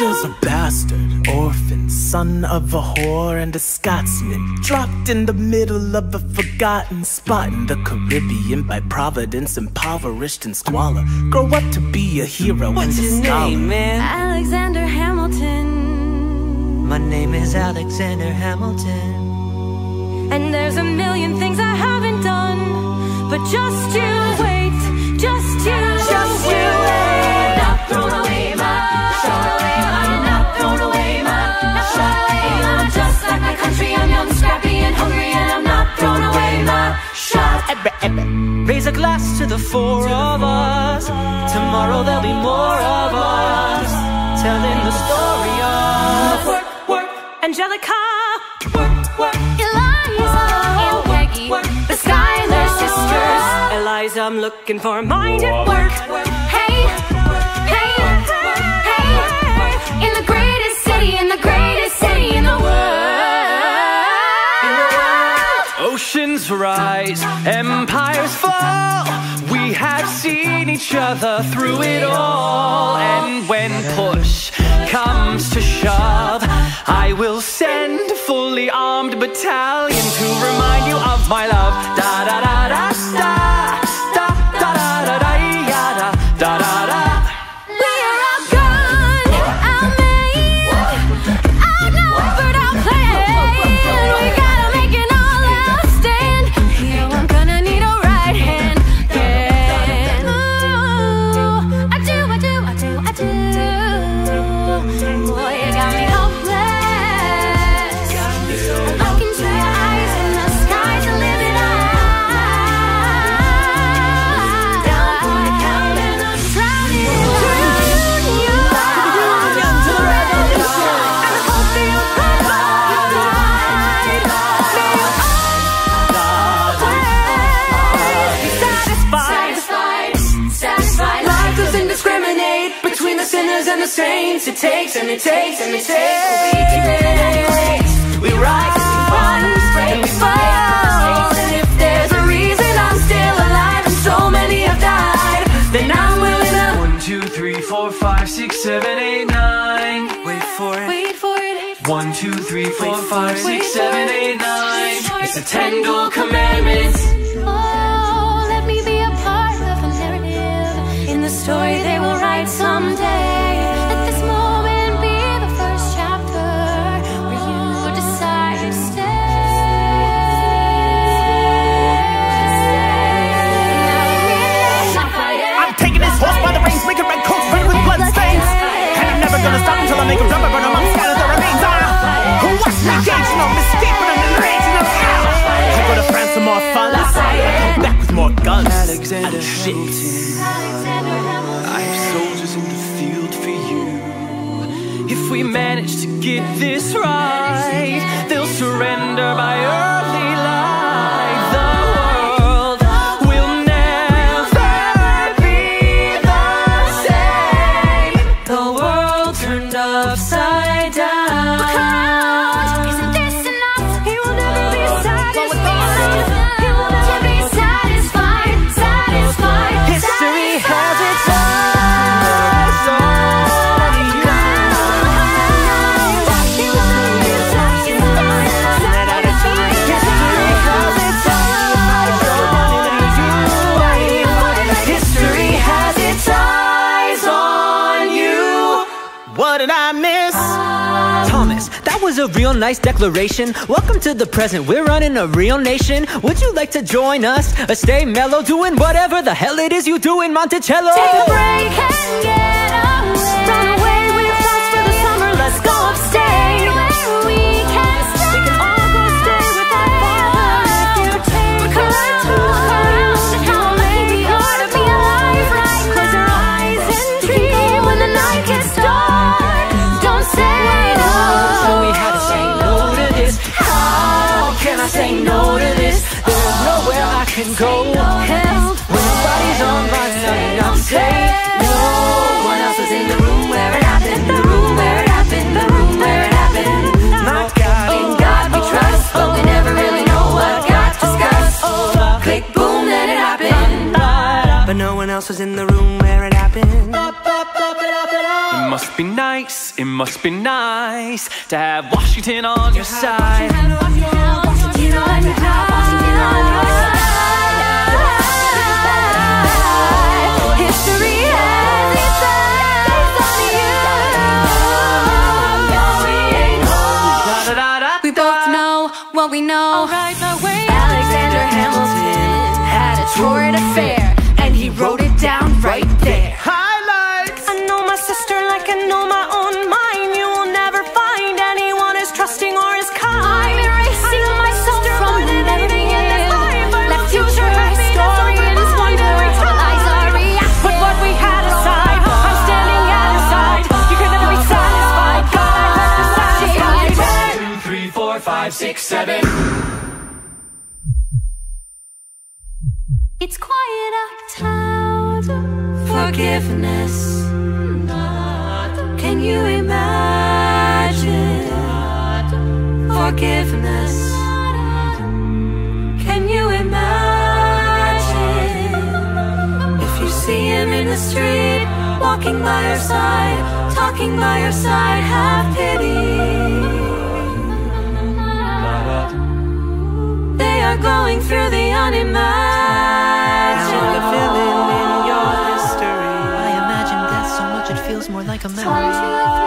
Steele's a bastard, orphan, son of a whore and a Scotsman. Dropped in the middle of a forgotten spot in the Caribbean by Providence, impoverished and squalor. Grow up to be a hero What's and a your scholar. name, man? Alexander Hamilton. My name is Alexander Hamilton. And there's a million things I haven't done. But just you four of us. Tomorrow there'll be more of us. Telling the story of work, work, Angelica. Eliza and Peggy, the Schuyler sisters. Eliza, I'm looking for a mind at work. Hey, hey, hey, in the greatest city, in the greatest city in the world. Oceans rise, empires fall. We have seen each other through it all. And when push comes to shove, I will send a fully armed battalion the sinners and the saints. It takes and it takes and it takes. We rise and we run, and we fall. And if there's a reason I'm still alive and so many have died, then I'm willing to One, two, three, four, five, six, seven, eight, nine. Wait for it. wait for it. One, two, three, four, five, six, seven, eight, nine. It's the ten duel commandments. Story they will write someday. Let this moment be the first chapter where you decide to stay. I'm taking this horse by the reins, making red coats red with blood stains. And I'm never gonna stop until I make a drummer burn among scatter the remains. Watch me gauge, no escaping, I'm raging, I'm out. I go to France for more fun. I come back with more guns. Alexander. Alexander Hamilton. Manage to get this right, they'll surrender by early was a real nice declaration. Welcome to the present. We're running a real nation. Would you like to join us? Or stay mellow, doing whatever the hell it is you do in Monticello? Take a break and get away. Away Go. When nobody's on my side, I'm safe. No one else was in the room where it happened. The room where it happened. The room where it happened. My God, In God we trust, but we never really know what got discussed. Click, boom, then it happened. but no one else was in the room where it happened. It must be nice, it must be nice to have Washington on your side. History know four, five, six, seven. It's quiet out. Forgiveness. Can you imagine? Forgiveness. Can you imagine? If you see him in the street, walking by your side, talking by your side, have pity. They are going through the unimagined. Now the villain in your history. I imagine death so much it feels more like a memory.